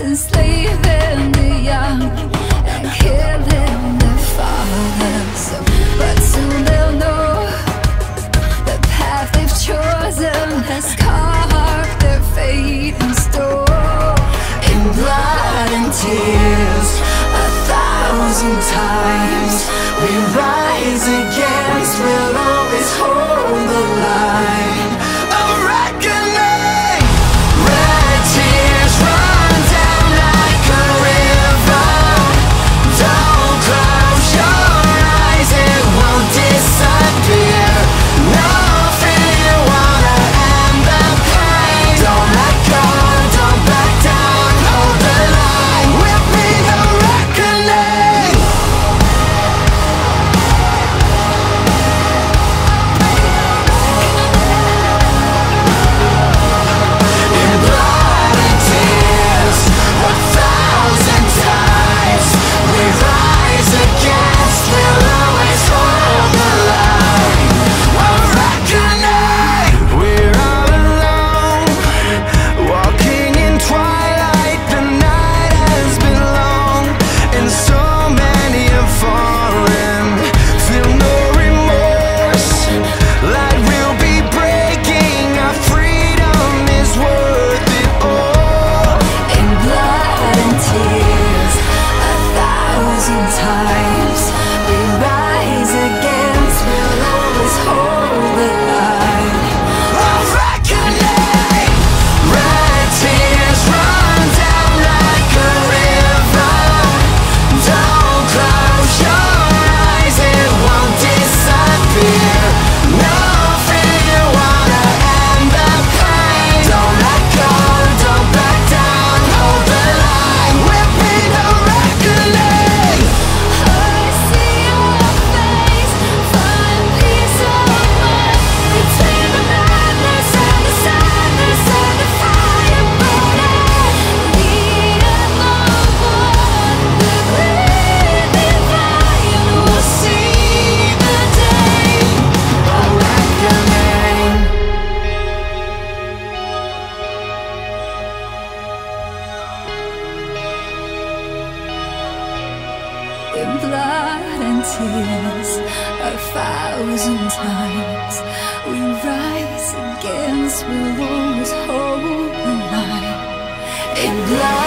since blood and tears a thousand times. We rise against, we'll always hold the line. In blood.